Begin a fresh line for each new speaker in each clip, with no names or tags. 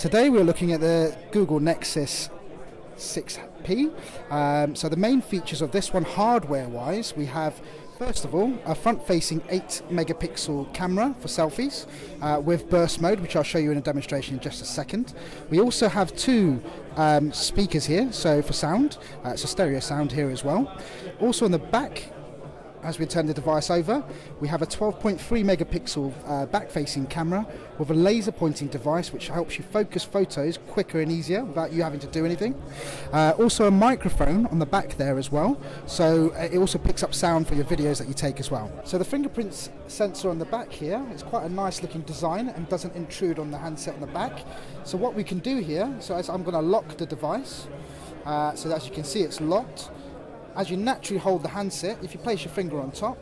Today we're looking at the Google Nexus 6P. Um, so the main features of this one hardware-wise, we have First of all, a front-facing 8 megapixel camera for selfies uh, with burst mode, which I'll show you in a demonstration in just a second. We also have two um, speakers here, so for sound, uh, it's a stereo sound here as well. Also on the back, as we turn the device over, we have a 12.3 megapixel uh, back-facing camera with a laser pointing device which helps you focus photos quicker and easier without you having to do anything. Uh, also a microphone on the back there as well, so uh, it also picks up sound for your videos that you take as well. So the fingerprint sensor on the back here is quite a nice looking design and doesn't intrude on the handset on the back. So what we can do here, so as I'm going to lock the device, uh, so as you can see it's locked as you naturally hold the handset, if you place your finger on top,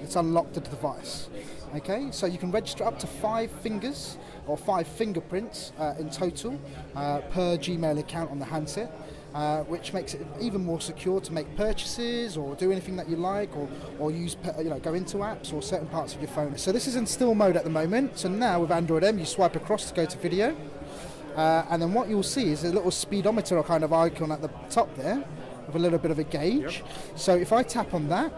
it's unlocked the device. Okay, so you can register up to five fingers or five fingerprints uh, in total uh, per Gmail account on the handset. Uh, which makes it even more secure to make purchases or do anything that you like or, or use you know go into apps or certain parts of your phone. So this is in still mode at the moment. So now with Android M you swipe across to go to video uh, and then what you'll see is a little speedometer kind of icon at the top there with a little bit of a gauge. Yep. So if I tap on that,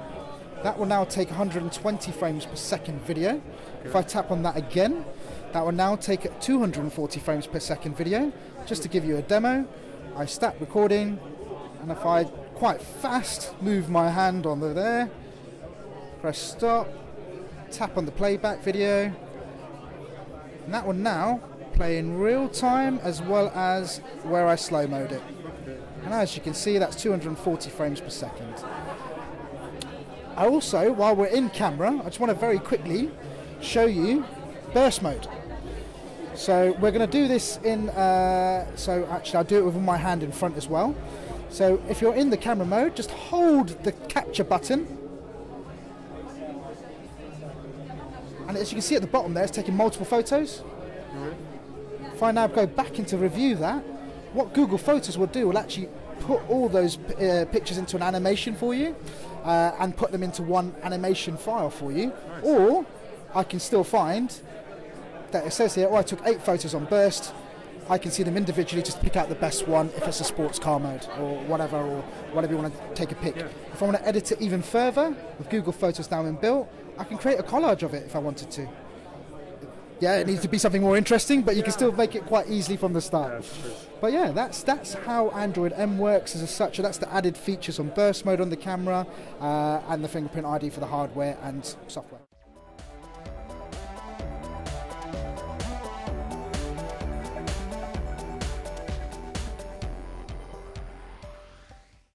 that will now take 120 frames per second video. Okay. If I tap on that again, that will now take 240 frames per second video. Just to give you a demo, I start recording, and if I quite fast move my hand on the there, press stop, tap on the playback video, and that will now play in real time as well as where I slow mode it. And as you can see, that's 240 frames per second. I also, while we're in camera, I just want to very quickly show you burst mode. So we're going to do this in, uh, so actually I'll do it with my hand in front as well. So if you're in the camera mode, just hold the capture button. And as you can see at the bottom there, it's taking multiple photos. If I now go back into review that, what Google Photos will do will actually put all those uh, pictures into an animation for you uh, and put them into one animation file for you. Nice. Or I can still find that it says here, oh, I took eight photos on Burst. I can see them individually, just pick out the best one if it's a sports car mode or whatever, or whatever you want to take a pick. Yeah. If I want to edit it even further with Google Photos now inbuilt, I can create a collage of it if I wanted to yeah, it needs to be something more interesting, but you can still make it quite easily from the start. But yeah, that's that's how Android M works as such. So that's the added features on burst mode on the camera uh, and the fingerprint ID for the hardware and software.